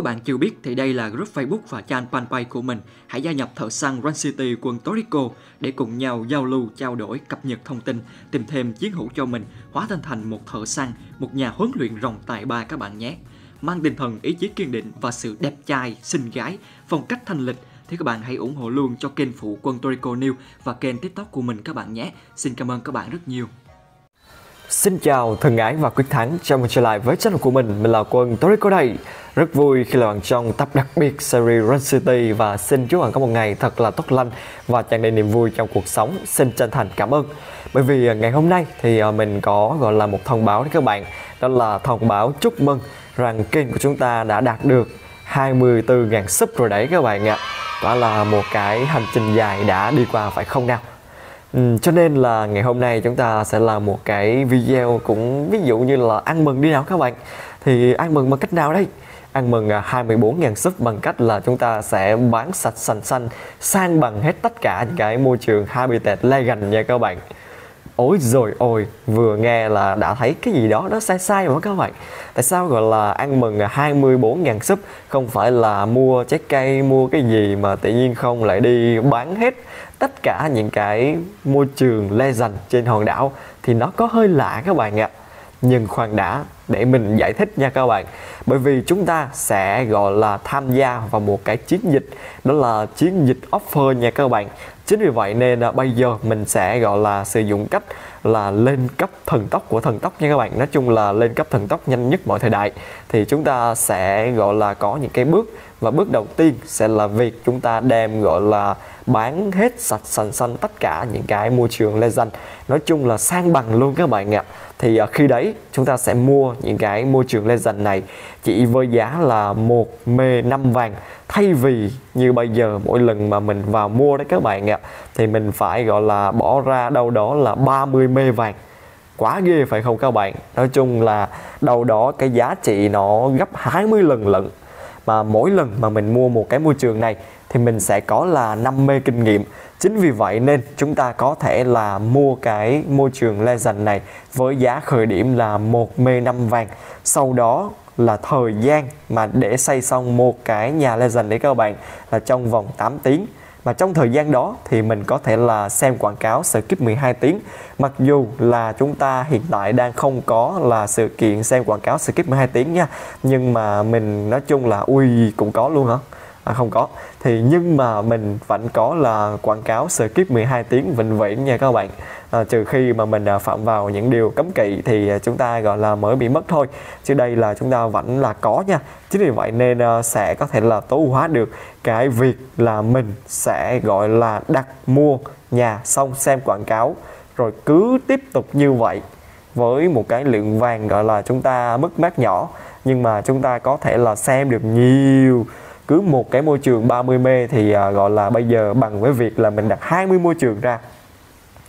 Các bạn chưa biết thì đây là group Facebook và trang fanpage của mình. Hãy gia nhập thợ săn Run City quân Torico để cùng nhau giao lưu, trao đổi, cập nhật thông tin, tìm thêm chiến hữu cho mình, hóa thân thành một thợ săn, một nhà huấn luyện rồng tài ba các bạn nhé. Mang tinh thần ý chí kiên định và sự đẹp trai, xinh gái, phong cách thanh lịch thì các bạn hãy ủng hộ luôn cho kênh phụ quân Torico News và kênh TikTok của mình các bạn nhé. Xin cảm ơn các bạn rất nhiều. Xin chào thân ái và quyết thắng Chào mừng trở lại với channel của mình. Mình là Quân Torico đây Rất vui khi là bạn trong tập đặc biệt series Run City Và xin chúc bạn có một ngày thật là tốt lành Và tràn đầy niềm vui trong cuộc sống. Xin chân thành cảm ơn. Bởi vì à, ngày hôm nay thì à, mình có, gọi là, một thông báo đến các bạn. Đó là thông báo chúc mừng rằng kênh của chúng ta đã đạt được 24.000 sub rồi đấy các bạn ạ. Đó là một cái hành trình dài đã đi qua, phải không nào? Ừ, cho nên là ngày hôm nay chúng ta sẽ làm một cái video cũng ví dụ như là ăn mừng đi nào các bạn Thì ăn mừng bằng cách nào đây? Ăn mừng à, 24.000 sub bằng cách là chúng ta sẽ bán sạch sành xanh Sang bằng hết tất cả những cái môi trường Habitat Legend nha các bạn Ôi rồi ôi, vừa nghe là đã thấy cái gì đó nó sai sai mà các bạn. Tại sao gọi là ăn mừng 24.000 sub Không phải là mua trái cây, mua cái gì mà tự nhiên không lại đi bán hết tất cả những cái môi trường legend trên hòn đảo thì nó có hơi lạ các bạn ạ nhưng khoan đã để mình giải thích nha các bạn. Bởi vì chúng ta sẽ, gọi là, tham gia vào một cái chiến dịch, đó là chiến dịch offer nha các bạn. Chính vì vậy nên à, bây giờ mình sẽ, gọi là, sử dụng cách là lên cấp thần tốc của thần tốc nha các bạn. Nói chung là lên cấp thần tốc nhanh nhất mọi thời đại. Thì chúng ta sẽ, gọi là, có những cái bước và bước đầu tiên sẽ là việc chúng ta đem, gọi là, bán hết sạch, sành xanh tất cả những cái môi trường legend nói chung là sang bằng luôn các bạn ạ. Thì à, khi đấy chúng ta sẽ mua những cái môi trường legend này chỉ với giá là một mê năm vàng. Thay vì như bây giờ mỗi lần mà mình vào mua đấy các bạn ạ, thì mình phải, gọi là, bỏ ra đâu đó là 30 mê vàng. Quá ghê phải không các bạn? Nói chung là đâu đó cái giá trị nó gấp 20 lần lận mà mỗi lần mà mình mua một cái môi trường này thì mình sẽ có là 50 kinh nghiệm. Chính vì vậy nên chúng ta có thể là mua cái môi trường Legend này với giá khởi điểm là một mê năm vàng. Sau đó là thời gian mà để xây xong một cái nhà Legend đấy các bạn, là trong vòng 8 tiếng mà trong thời gian đó thì mình có thể là xem quảng cáo skip 12 tiếng. Mặc dù là chúng ta hiện tại đang không có là sự kiện xem quảng cáo skip 12 tiếng nha, nhưng mà mình nói chung là ui cũng có luôn hả à, không có. Thì nhưng mà mình vẫn có là quảng cáo skip 12 tiếng vĩnh viễn nha các bạn. À, trừ khi mà mình à, phạm vào những điều cấm kỵ thì à, chúng ta gọi là mới bị mất thôi. Chứ đây là chúng ta vẫn là có nha. Chính vì vậy nên à, sẽ có thể là tối ưu hóa được cái việc là mình sẽ gọi là đặt mua nhà xong xem quảng cáo rồi cứ tiếp tục như vậy với một cái lượng vàng gọi là chúng ta mất mát nhỏ. Nhưng mà chúng ta có thể là xem được nhiều cứ một cái môi trường 30 mê thì à, gọi là bây giờ bằng với việc là mình đặt 20 môi trường ra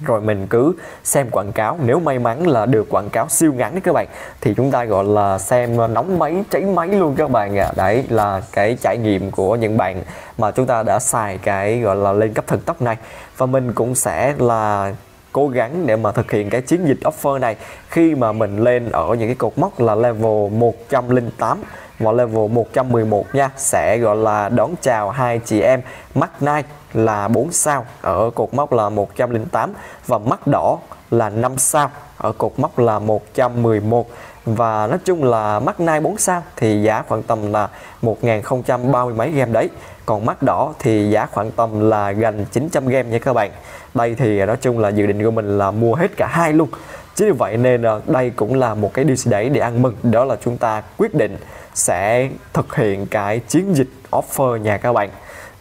rồi mình cứ xem quảng cáo nếu may mắn là được quảng cáo siêu ngắn đấy các bạn thì chúng ta gọi là xem nóng máy cháy máy luôn các bạn ạ à. đấy là cái trải nghiệm của những bạn mà chúng ta đã xài cái gọi là lên cấp thần tốc này và mình cũng sẽ là cố gắng để mà thực hiện cái chiến dịch offer này. Khi mà mình lên ở những cái cột mốc là level 108 và level 111 nha, sẽ gọi là đón chào hai chị em. Mắt nai là 4 sao ở cột mốc là 108 và mắt đỏ là 5 sao ở cột mốc là 111 và nói chung là mắt nai 4 sao thì giá khoảng tầm là 1030 mấy game đấy còn mắt đỏ thì giá khoảng tầm là gần 900 game nha các bạn. Đây thì nói chung là dự định của mình là mua hết cả hai luôn. Chính vì vậy nên ờ, đây cũng là một cái DC đấy để ăn mừng. Đó là chúng ta quyết định sẽ thực hiện cái chiến dịch offer nhà các bạn.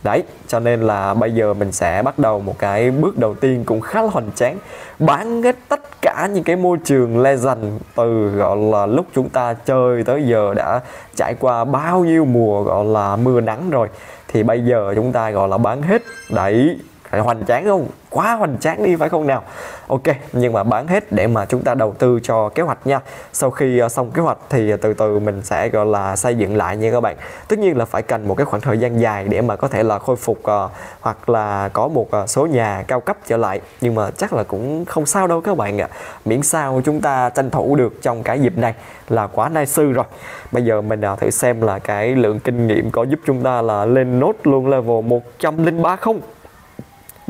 Đấy, cho nên là bây giờ mình sẽ bắt đầu một cái bước đầu tiên cũng khá là hoành tráng. Bán hết tất cả những cái môi trường legend từ, gọi là, lúc chúng ta chơi tới giờ đã trải qua bao nhiêu mùa, gọi là, mưa nắng rồi thì bây giờ chúng ta gọi là bán hết đẩy phải hoành tráng không? Quá hoành tráng đi phải không nào? Ok nhưng mà bán hết để mà chúng ta đầu tư cho kế hoạch nha. Sau khi ờ, xong kế hoạch thì ờ, từ từ mình sẽ gọi là xây dựng lại nha các bạn. Tất nhiên là phải cần một cái khoảng thời gian dài để mà có thể là khôi phục uh, hoặc là có một uh, số nhà cao cấp trở lại. Nhưng mà chắc là cũng không sao đâu các bạn ạ. Miễn sao chúng ta tranh thủ được trong cái dịp này là quá nai sư rồi. Bây giờ mình uh, thử xem là cái lượng kinh nghiệm có giúp chúng ta là lên nốt luôn level 103 không?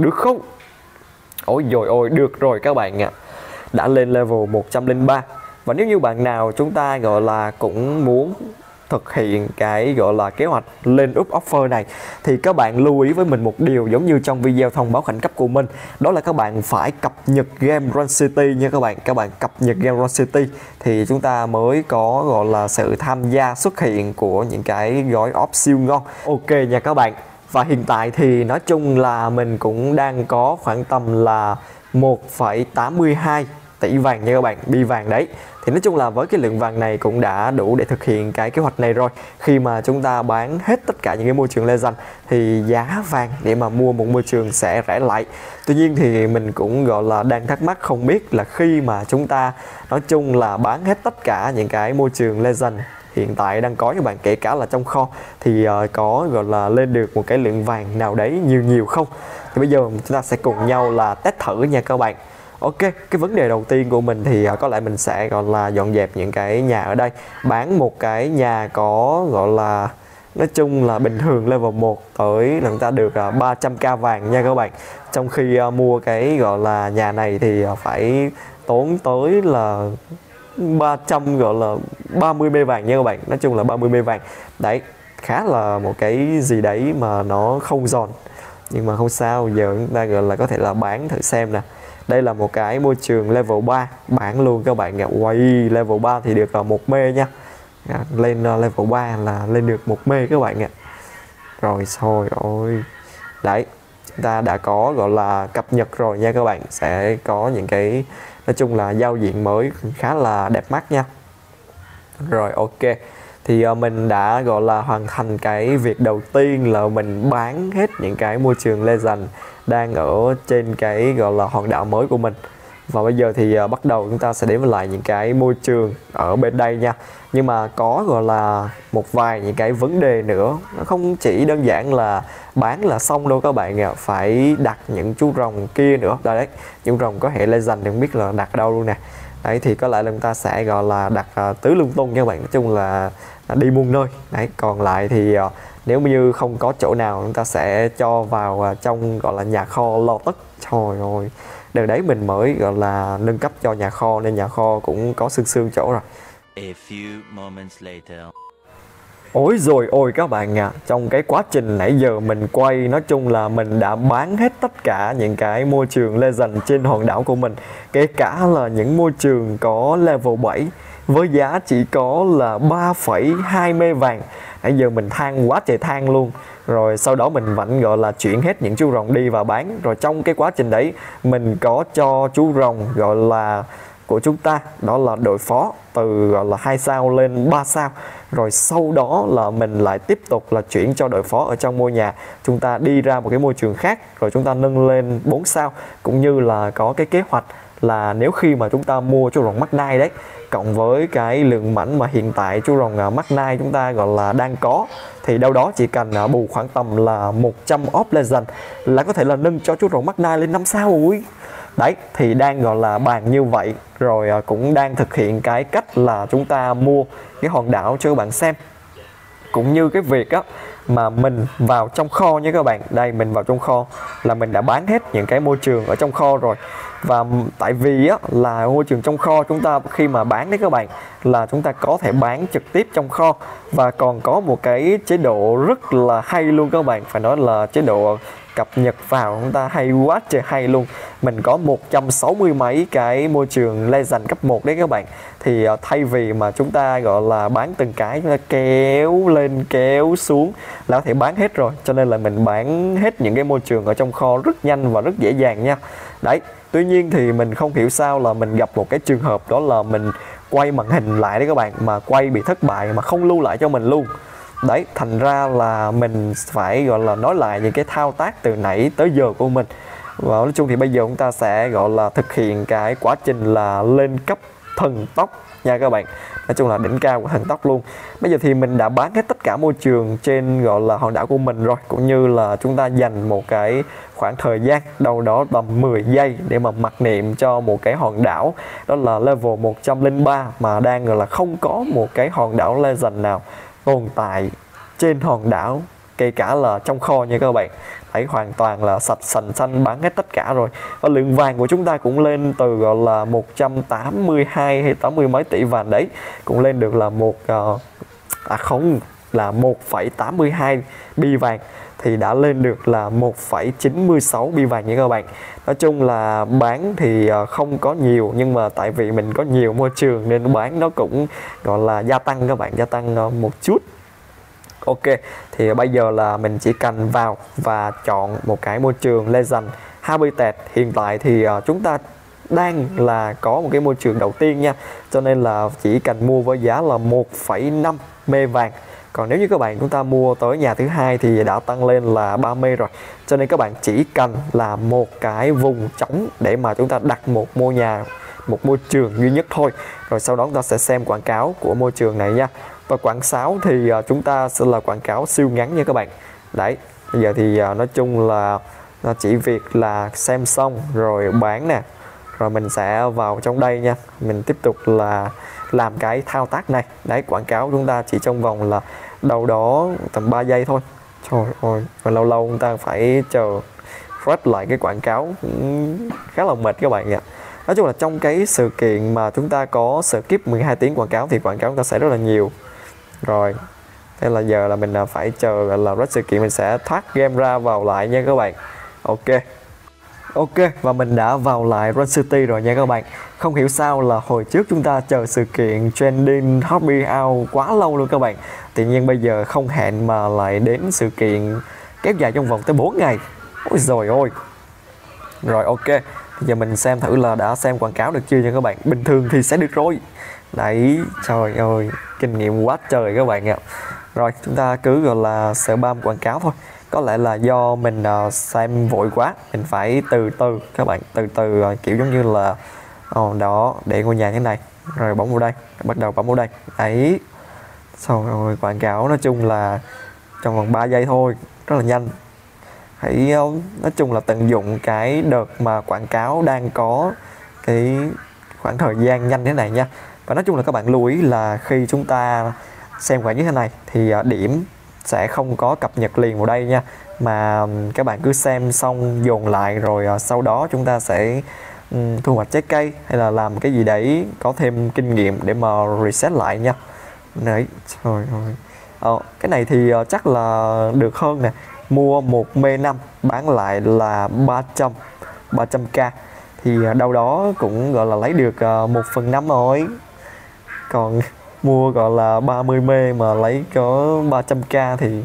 Được không? Ôi dồi ôi, được rồi các bạn ạ. À. Đã lên level 103. Và nếu như bạn nào chúng ta gọi là cũng muốn thực hiện cái gọi là kế hoạch lên up offer này thì các bạn lưu ý với mình một điều giống như trong video thông báo khẩn cấp của mình đó là các bạn phải cập nhật game Run City nha các bạn các bạn cập nhật game Run City thì chúng ta mới có gọi là sự tham gia xuất hiện của những cái gói off siêu ngon ok nha các bạn và hiện tại thì nói chung là mình cũng đang có khoảng tầm là 1,82 tỷ vàng nha các bạn bi vàng đấy. Thì nói chung là với cái lượng vàng này cũng đã đủ để thực hiện cái kế hoạch này rồi. Khi mà chúng ta bán hết tất cả những cái môi trường legend thì giá vàng để mà mua một môi trường sẽ rẻ lại. Tuy nhiên thì mình cũng gọi là đang thắc mắc không biết là khi mà chúng ta nói chung là bán hết tất cả những cái môi trường legend hiện tại đang có cho bạn kể cả là trong kho thì uh, có gọi là lên được một cái lượng vàng nào đấy nhiều nhiều không? Thì bây giờ chúng ta sẽ cùng nhau là test thử nha các bạn. Ok, cái vấn đề đầu tiên của mình thì ờ, có lẽ mình sẽ gọi là dọn dẹp những cái nhà ở đây. Bán một cái nhà có gọi là Nói chung là bình thường level 1 tới là người ta được ờ, 300k vàng nha các bạn. Trong khi mua cái gọi là nhà này thì phải tốn tới là 300 gọi là 30 mê vàng nha các bạn. Nói chung là 30 mê vàng. Đấy, khá là một cái gì đấy mà nó không giòn. Nhưng mà không sao, giờ chúng ta gọi là có thể là bán thử xem nè. Đây là một cái môi trường level 3 bán luôn các bạn ạ. Quay level 3 thì được là một mê nha. À, lên à, level 3 là lên được một mê các bạn ạ. Rồi thôi ôi đấy chúng ta đã có gọi là cập nhật rồi nha các bạn. Sẽ có những cái nói chung là giao diện mới khá là đẹp mắt nha. Rồi ok. Thì uh, mình đã gọi là hoàn thành cái việc đầu tiên là mình bán hết những cái môi trường legend đang ở trên cái gọi là hòn đảo mới của mình và bây giờ thì uh, bắt đầu chúng ta sẽ đến với lại những cái môi trường ở bên đây nha. Nhưng mà có gọi là một vài những cái vấn đề nữa. Nó không chỉ đơn giản là bán là xong đâu các bạn ạ. Phải đặt những chú rồng kia nữa. Đây đấy những rồng có hệ legend đừng biết là đặt đâu luôn nè. Đấy thì có lẽ là chúng ta sẽ gọi là đặt uh, tứ lung tung nha các bạn. Nói chung là à, đi muôn nơi. Đấy còn lại thì uh, nếu như không có chỗ nào chúng ta sẽ cho vào uh, trong gọi là nhà kho lo tất. Trời ơi đợt đấy mình mới gọi là nâng cấp cho nhà kho nên nhà kho cũng có xương xương chỗ rồi. A few moments later. Ôi rồi ôi các bạn ạ, à, trong cái quá trình nãy giờ mình quay nói chung là mình đã bán hết tất cả những cái môi trường Legend trên hòn đảo của mình. Kể cả là những môi trường có level 7 với giá chỉ có là 3,2 mê vàng. Nãy giờ mình than quá trời than luôn rồi sau đó mình vẫn, gọi là, chuyển hết những chú rồng đi và bán. Rồi trong cái quá trình đấy, mình có cho chú rồng, gọi là, của chúng ta, đó là đội phó, từ, gọi là, hai sao lên 3 sao. Rồi sau đó là mình lại tiếp tục là chuyển cho đội phó ở trong ngôi nhà. Chúng ta đi ra một cái môi trường khác, rồi chúng ta nâng lên 4 sao, cũng như là có cái kế hoạch là nếu khi mà chúng ta mua chú rồng mắt nai đấy, cộng với cái lượng mảnh mà hiện tại chú rồng à, mắt nai chúng ta gọi là đang có, thì đâu đó chỉ cần à, bù khoảng tầm là 100 op legend là có thể là nâng cho chú rồng mắt nai lên 5 sao rồi. Đấy, thì đang gọi là bàn như vậy, rồi à, cũng đang thực hiện cái cách là chúng ta mua cái hòn đảo cho các bạn xem. Cũng như cái việc á, mà mình vào trong kho nha các bạn. Đây, mình vào trong kho là mình đã bán hết những cái môi trường ở trong kho rồi và tại vì á, là môi trường trong kho chúng ta khi mà bán đấy các bạn, là chúng ta có thể bán trực tiếp trong kho. Và còn có một cái chế độ rất là hay luôn các bạn, phải nói là chế độ cập nhật vào. Chúng ta hay quá trời hay luôn. Mình có 160 mấy cái môi trường Legend cấp 1 đấy các bạn. Thì ờ, thay vì mà chúng ta, gọi là, bán từng cái, chúng ta kéo lên, kéo xuống là có thể bán hết rồi. Cho nên là mình bán hết những cái môi trường ở trong kho rất nhanh và rất dễ dàng nha. Đấy, tuy nhiên thì mình không hiểu sao là mình gặp một cái trường hợp đó là mình quay màn hình lại đấy các bạn, mà quay bị thất bại mà không lưu lại cho mình luôn đấy, thành ra là mình phải, gọi là, nói lại những cái thao tác từ nãy tới giờ của mình. Và nói chung thì bây giờ chúng ta sẽ, gọi là, thực hiện cái quá trình là lên cấp thần tốc nha các bạn. Nói chung là đỉnh cao của thần tốc luôn. Bây giờ thì mình đã bán hết tất cả môi trường trên, gọi là, hòn đảo của mình rồi. Cũng như là chúng ta dành một cái khoảng thời gian, đâu đó tầm 10 giây để mà mặc niệm cho một cái hòn đảo. Đó là level 103 mà đang, gọi là, không có một cái hòn đảo legend nào tồn tại trên hòn đảo kể cả là trong kho nha các bạn. Thấy hoàn toàn là sạch sành xanh bán hết tất cả rồi. Và lượng vàng của chúng ta cũng lên từ gọi là 182 hay 80 mấy tỷ vàng đấy. Cũng lên được là một ờ, à không là 1,82 bi vàng thì đã lên được là 1,96 bi vàng nha các bạn. Nói chung là bán thì ờ, không có nhiều nhưng mà tại vì mình có nhiều môi trường nên bán nó cũng gọi là gia tăng các bạn gia tăng ờ, một chút. Ok thì bây giờ là mình chỉ cần vào và chọn một cái môi trường Legend Habitat. Hiện tại thì ờ, chúng ta đang là có một cái môi trường đầu tiên nha. Cho nên là chỉ cần mua với giá là 1,5 mê vàng còn nếu như các bạn chúng ta mua tới nhà thứ hai thì đã tăng lên là 30 rồi. Cho nên các bạn chỉ cần là một cái vùng trống để mà chúng ta đặt một ngôi nhà, một môi trường duy nhất thôi. Rồi sau đó chúng ta sẽ xem quảng cáo của môi trường này nha. Và quảng cáo thì à, chúng ta sẽ là quảng cáo siêu ngắn nha các bạn. Đấy, bây giờ thì à, nói chung là à, chỉ việc là xem xong rồi bán nè rồi mình sẽ vào trong đây nha. Mình tiếp tục là làm cái thao tác này. Đấy, quảng cáo chúng ta chỉ trong vòng là đâu đó tầm 3 giây thôi. Trời ơi, và lâu lâu chúng ta phải chờ phát lại cái quảng cáo khá là mệt các bạn ạ. Nói chung là trong cái sự kiện mà chúng ta có skip 12 tiếng quảng cáo thì quảng cáo chúng ta sẽ rất là nhiều. Rồi, thế là giờ là mình à, phải chờ là rất sự kiện, mình sẽ thoát game ra vào lại nha các bạn. Ok. Ok, và mình đã vào lại Run City rồi nha các bạn. Không hiểu sao là hồi trước chúng ta chờ sự kiện trending Hobby Out quá lâu luôn các bạn. Tự nhiên bây giờ không hẹn mà lại đến sự kiện kéo dài trong vòng tới 4 ngày. Ôi rồi ôi. Rồi, ok. Bây giờ mình xem thử là đã xem quảng cáo được chưa nha các bạn. Bình thường thì sẽ được rồi. Đấy, trời ơi. Kinh nghiệm quá trời các bạn ạ. Rồi, chúng ta cứ gọi là spam quảng cáo thôi có lẽ là do mình uh, xem vội quá mình phải từ từ các bạn từ từ uh, kiểu giống như là oh, đó để ngôi nhà thế này rồi bấm vào đây bắt đầu bấm vào đây. Ấy xong rồi quảng cáo nói chung là trong vòng 3 giây thôi rất là nhanh. Hãy uh, nói chung là tận dụng cái đợt mà quảng cáo đang có cái khoảng thời gian nhanh thế này nha. Và nói chung là các bạn lưu ý là khi chúng ta xem quảng như thế này thì điểm sẽ không có cập nhật liền vào đây nha. Mà các bạn cứ xem xong dồn lại rồi ờ, sau đó chúng ta sẽ thu hoạch trái cây hay là làm cái gì đấy có thêm kinh nghiệm để mà reset lại nha. Đấy trời ơi. Ờ, cái này thì ờ, chắc là được hơn nè. Mua một mê năm bán lại là 300 300k thì ờ, đâu đó cũng gọi là lấy được một 1 phần năm rồi. Còn mua gọi là 30 mê mà lấy có 300k thì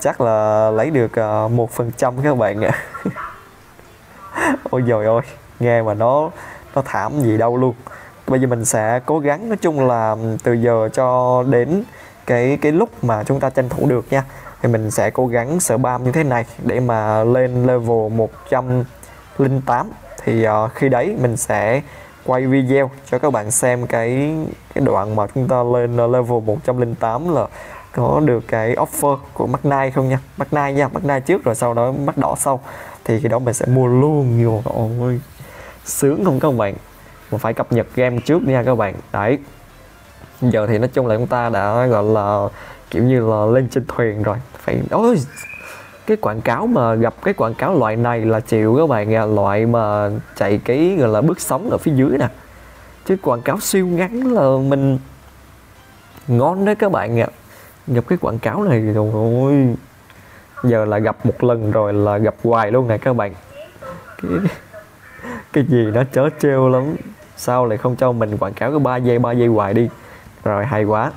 chắc là lấy được à, một phần trăm các bạn ạ. Ôi rồi ôi nghe mà nó nó thảm gì đâu luôn. Bây giờ mình sẽ cố gắng nói chung là từ giờ cho đến cái cái lúc mà chúng ta tranh thủ được nha. Thì mình sẽ cố gắng sợ bam như thế này để mà lên level 108 thì uh, khi đấy mình sẽ quay video cho các bạn xem cái cái đoạn mà chúng ta lên ờ, level 108 là có được cái offer của mắt nai không nha? Mắt nai nha mắt nai trước rồi sau đó mắt đỏ sau. Thì khi đó mình sẽ mua luôn. Nhiều ôi sướng không các bạn? Mà phải cập nhật game trước nha các bạn. Đấy. Giờ thì nói chung là chúng ta đã, gọi là, kiểu như là, lên trên thuyền rồi. Phải, ôi cái quảng cáo mà gặp cái quảng cáo loại này là chịu các bạn nha loại mà chạy cái, gọi là, bước sóng ở phía dưới nè. Chứ quảng cáo siêu ngắn là mình ngon đấy các bạn ạ. Gặp cái quảng cáo này rồi ôi giờ là gặp một lần rồi là gặp hoài luôn nè các bạn. Cái cái gì nó chớ trêu lắm. Sao lại không cho mình quảng cáo cái 3 giây 3 giây hoài đi. Rồi hay quá.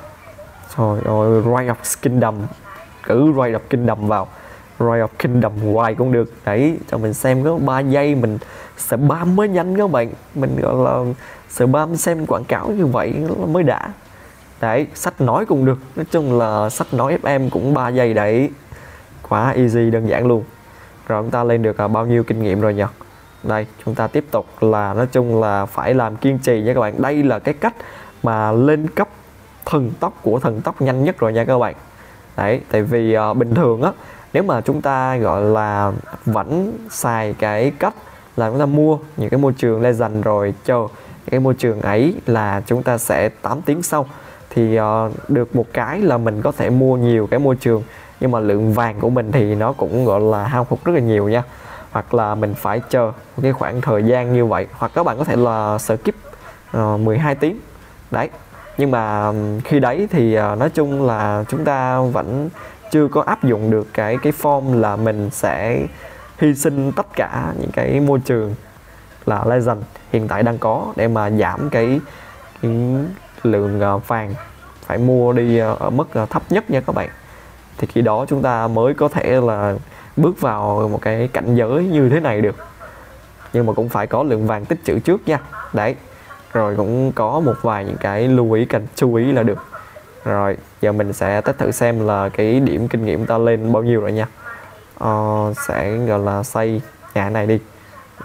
Rồi rồi Rise of Kingdom. Cứ Rise of Kingdom vào. Royal Kingdom hoài cũng được. Đấy cho mình xem có 3 giây mình sẽ bam mới nhanh các bạn. Mình gọi là sợ bam xem quảng cáo như vậy mới đã. Đấy sách nói cũng được. Nói chung là sách nói FM cũng 3 giây đấy. Quá easy đơn giản luôn. Rồi chúng ta lên được à, bao nhiêu kinh nghiệm rồi nhỉ? Đây chúng ta tiếp tục là nói chung là phải làm kiên trì nha các bạn. Đây là cái cách mà lên cấp thần tốc của thần tốc nhanh nhất rồi nha các bạn. Đấy tại vì uh, bình thường á nếu mà chúng ta gọi là vẫn xài cái cách là chúng ta mua những cái môi trường legend rồi chờ cái môi trường ấy là chúng ta sẽ 8 tiếng sau. Thì uh, được một cái là mình có thể mua nhiều cái môi trường nhưng mà lượng vàng của mình thì nó cũng gọi là hao hụt rất là nhiều nha. Hoặc là mình phải chờ một cái khoảng thời gian như vậy hoặc các bạn có thể là skip ờ, uh, 12 tiếng. Đấy. Nhưng mà khi đấy thì uh, nói chung là chúng ta vẫn chưa có áp dụng được cái cái form là mình sẽ hy sinh tất cả những cái môi trường là legend hiện tại đang có để mà giảm cái, cái lượng ờ, vàng phải mua đi ờ, ở mức ờ, thấp nhất nha các bạn. Thì khi đó chúng ta mới có thể là bước vào một cái cảnh giới như thế này được. Nhưng mà cũng phải có lượng vàng tích trữ trước nha. Đấy rồi cũng có một vài những cái lưu ý cần chú ý là được rồi giờ mình sẽ test thử xem là cái điểm kinh nghiệm ta lên bao nhiêu rồi nha. Ờ, sẽ gọi là xây nhà này đi.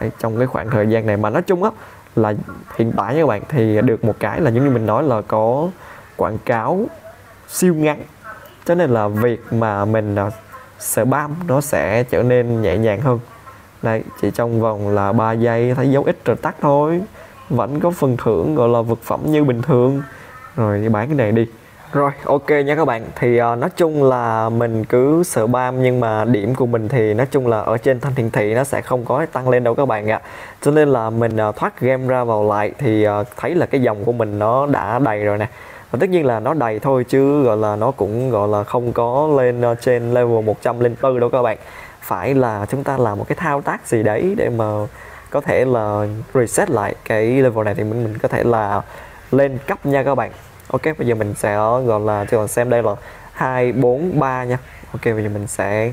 Đấy, trong cái khoảng thời gian này mà nói chung á là hiện tại nha các bạn thì được một cái là giống như mình nói là có quảng cáo siêu ngắn. Cho nên là việc mà mình sợ spam nó sẽ trở nên nhẹ nhàng hơn. Đây chỉ trong vòng là 3 giây thấy dấu ít rồi tắt thôi. Vẫn có phần thưởng gọi là vật phẩm như bình thường. Rồi bán cái này đi rồi ok nha các bạn. Thì uh, nói chung là mình cứ sợ bam nhưng mà điểm của mình thì nói chung là ở trên thanh hiển thị nó sẽ không có tăng lên đâu các bạn ạ. Cho nên là mình uh, thoát game ra vào lại thì uh, thấy là cái dòng của mình nó đã đầy rồi nè. Và tất nhiên là nó đầy thôi chứ gọi là nó cũng gọi là không có lên uh, trên level 104 đâu các bạn. Phải là chúng ta làm một cái thao tác gì đấy để mà có thể là reset lại cái level này thì mình, mình có thể là lên cấp nha các bạn ok bây giờ mình sẽ gọi là cho bạn xem đây là hai bốn ba nha. Ok bây giờ mình sẽ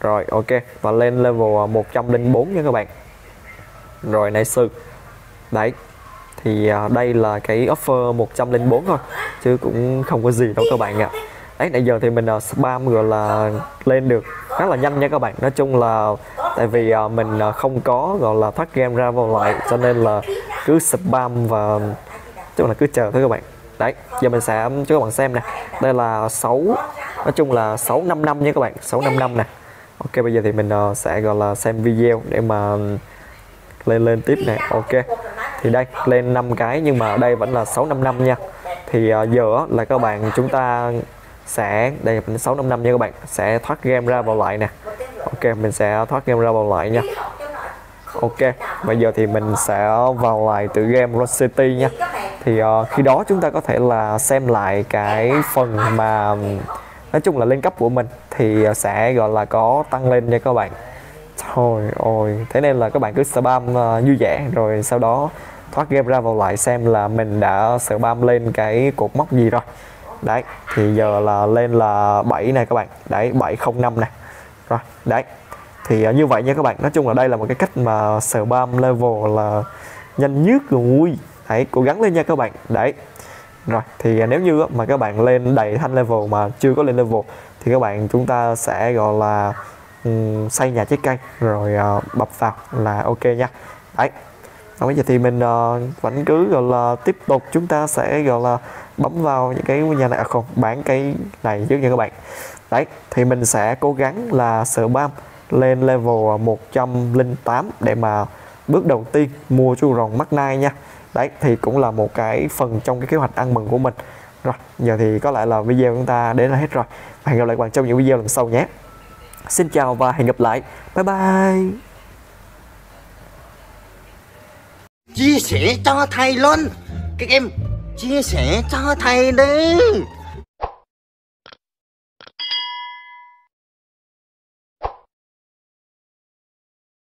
rồi ok và lên level à, 104 nha các bạn. Rồi này sư. Đấy thì à, đây là cái offer 104 thôi chứ cũng không có gì đâu các bạn ạ. À. đấy nãy giờ thì mình uh, spam gọi là lên được khá là nhanh nha các bạn. Nói chung là tại vì uh, mình uh, không có gọi là thoát game ra vào lại cho nên là cứ spam và chung là cứ chờ thôi các bạn. Đấy giờ mình sẽ cho các bạn xem nè. Đây là 6 nói chung là 655 nha các bạn. 655 nè. Ok bây giờ thì mình uh, sẽ gọi là xem video để mà ừ, lên lên tiếp nè. Ok. Thì đây lên 5 cái nhưng mà đây vẫn là 655 nha. Thì uh, giờ là các bạn chúng ta sẽ đây là 655 nha các bạn. Sẽ thoát game ra vào lại nè. Ok mình sẽ thoát game ra vào lại nha. Ok bây giờ thì mình sẽ vào lại từ game Rock City nha thì uh, khi đó chúng ta có thể là xem lại cái phần mà nói chung là lên cấp của mình thì ờ, sẽ gọi là có tăng lên nha các bạn. Thôi ôi thế nên là các bạn cứ spam uh, vui vẻ rồi sau đó thoát game ra vào lại xem là mình đã spam lên cái cột mốc gì rồi. Đấy thì giờ là lên là 7 này các bạn. Đấy 705 này rồi đấy. Thì uh, như vậy nha các bạn. Nói chung là đây là một cái cách mà spam level là nhanh nhất rồi hãy cố gắng lên nha các bạn. Đấy. Rồi thì à, nếu như mà các bạn lên đầy thanh level mà chưa có lên level thì các bạn chúng ta sẽ gọi là um, xây nhà trái cây rồi uh, bập vào là ok nha. Đấy. Và bây giờ thì mình uh, vẫn cứ gọi là tiếp tục chúng ta sẽ gọi là bấm vào những cái nhà này à không bán cái này trước nha các bạn. Đấy thì mình sẽ cố gắng là sợ bam lên level 108 để mà bước đầu tiên mua chu rồng mắt nai nha đấy, thì cũng là một cái phần trong cái kế hoạch ăn mừng của mình. Rồi, giờ thì có lẽ là video chúng ta đến là hết rồi. Hẹn gặp lại các bạn trong những video lần sau nhé. Xin chào và hẹn gặp lại. Bye bye. Chia sẻ cho thầy luôn. Các em, chia sẻ cho thầy đi.